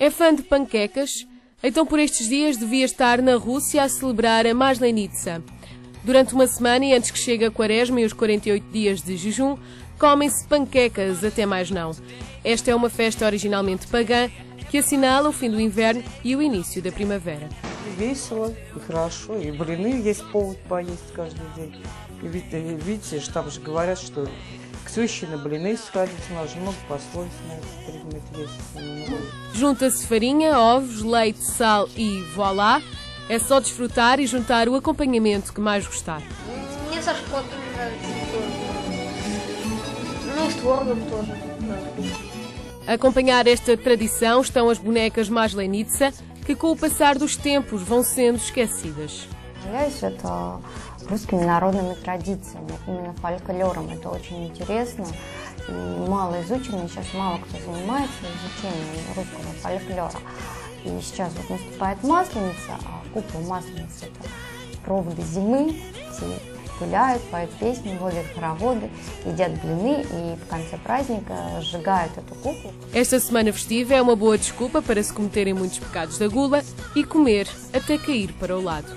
É fã de panquecas? Então por estes dias devia estar na Rússia a celebrar a Maslenitsa. Durante uma semana e antes que chegue a quaresma e os 48 dias de jejum, comem-se panquecas até mais não. Esta é uma festa originalmente pagã que assinala o fim do inverno e o início da primavera. Весело и хорошо, и блины есть повод поесть каждый день. И видите, там же говорят, что к сущей на блины сходить, у нас же много пословиц на этот предмет есть. Junta-se farinha, ovos, leite, sal e voilá. É só desfrutar e juntar o acompanhamento que mais gostar. Мне со шпротом нравится тоже. Ну и с творогом тоже. A acompanhar esta tradição estão as bonecas Maslenitsa, que com o passar dos tempos vão sendo esquecidas. Являюсь это русскими народными традициями, именно фольклором. Это очень интересно и мало изучено. Сейчас мало кто занимается изучением русского фольклора. И сейчас вот наступает Масленица, а купол Масленицы – это проводы зимы, все гуляют, поют песни, водят хороводы, едят блины и в конце праздника сжигают эту куклу. Esta semana festiva é uma boa desculpa para se cometerem muitos pecados da gula e comer até cair para o lado.